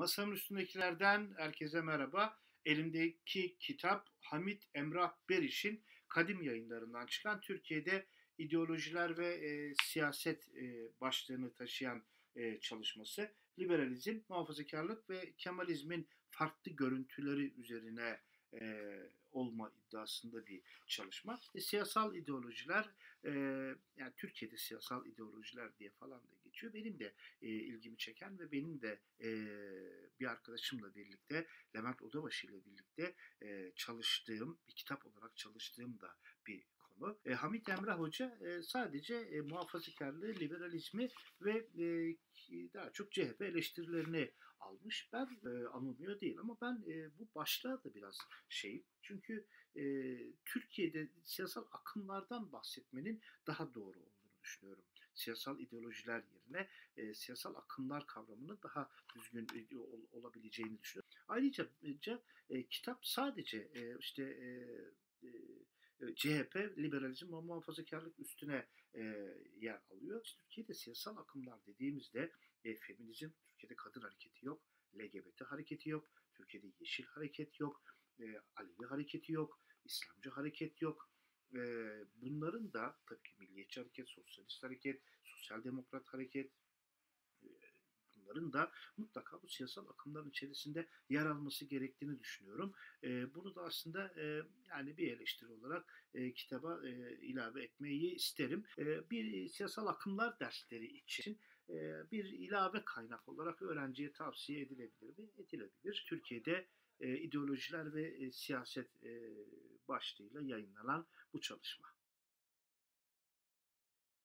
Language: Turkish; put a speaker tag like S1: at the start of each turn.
S1: Masanın üstündekilerden herkese merhaba. Elimdeki kitap Hamit Emrah Beriş'in kadim yayınlarından çıkan Türkiye'de ideolojiler ve e, siyaset e, başlığını taşıyan e, çalışması. Liberalizm, muhafazakarlık ve Kemalizmin farklı görüntüleri üzerine e, olma iddiasında bir çalışma. E, siyasal ideolojiler, e, yani Türkiye'de siyasal ideolojiler diye falan da geçiyor. Benim de e, ilgimi çeken ve benim de e, bir arkadaşımla birlikte, Levent Odabaşı ile birlikte e, çalıştığım, bir kitap olarak çalıştığım da bir konu. E, Hamit Emrah Hoca e, sadece e, muhafazakarlığı, liberalizmi ve e, daha çok CHP eleştirilerini almış. Ben e, anılmıyor değil ama ben e, bu başlığa da biraz şeyim. Çünkü e, Türkiye'de siyasal akımlardan bahsetmenin daha doğru olduğunu düşünüyorum. Siyasal ideolojiler yerine e, siyasal akımlar kavramının daha düzgün e, ol, olabileceğini düşünüyorum. Ayrıca e, kitap sadece e, işte e, CHP liberalizm ve muhafazakarlık üstüne e, yer alıyor. Türkiye'de siyasal akımlar dediğimizde e, feminizm, Türkiye'de kadın hareketi yok, LGBT hareketi yok, Türkiye'de yeşil hareket yok, e, Alevi hareketi yok, İslamcı hareket yok. E, bunların da tabii ki milliyetçi hareket, sosyalist hareket, sosyal demokrat hareket, bunların da mutlaka bu siyasal akımların içerisinde yer alması gerektiğini düşünüyorum. E, bunu da aslında e, yani bir eleştiri olarak e, kitaba e, ilave etmeyi isterim. E, bir siyasal akımlar dersleri için e, bir ilave kaynak olarak öğrenciye tavsiye edilebilir mi? Edilebilir. Türkiye'de e, ideolojiler ve e, siyaset e, başlığıyla yayınlanan bu çalışma.